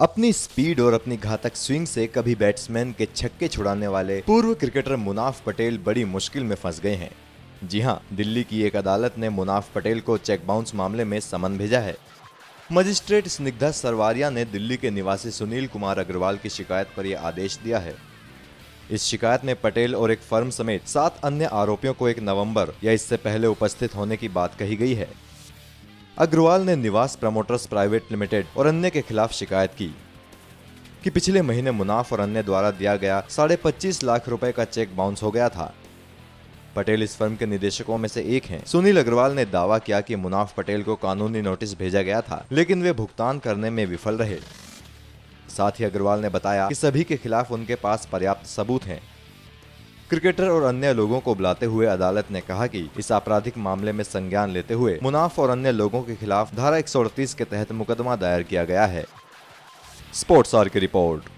अपनी स्पीड और अपनी घातक स्विंग से कभी बैट्समैन के छक्के छुड़ाने वाले पूर्व क्रिकेटर मुनाफ पटेल बड़ी मुश्किल में फंस गए हैं। जी हाँ, दिल्ली की एक अदालत ने मुनाफ पटेल को चेक बाउंस मामले में समन भेजा है। मजिस्ट्रेट स्निग्धा सरवारिया ने दिल्ली के निवासी सुनील कुमार अग्रवाल की शिकायत पर यह आदेश दिया है। इस शिकायत में पटेल और एक फर्म समेत सात अन्य आरोपियों को एक नवंबर या इससे पहले उपस्थित होने की बात कही गई है। अग्रवाल ने निवास प्रमोटर्स प्राइवेट लिमिटेड और अन्य के खिलाफ शिकायत की, कि पिछले महीने मुनाफ और अन्य द्वारा दिया गया साढ़े पच्चीस लाख रुपए का चेक बाउंस हो गया था। पटेल इस फर्म के निदेशकों में से एक हैं। सुनील अग्रवाल ने दावा किया कि मुनाफ पटेल को कानूनी नोटिस भेजा गया था, लेकिन वे भुगतान करने में विफल रहे। साथ ही अग्रवाल ने बताया कि सभी के खिलाफ उनके पास पर्याप्त सबूत हैं। क्रिकेटर और अन्य लोगों को बुलाते हुए अदालत ने कहा कि इस आपराधिक मामले में संज्ञान लेते हुए मुनाफ और अन्य लोगों के खिलाफ धारा एक सौ अड़तीस के तहत मुकदमा दायर किया गया है। स्पोर्ट्स आर की रिपोर्ट।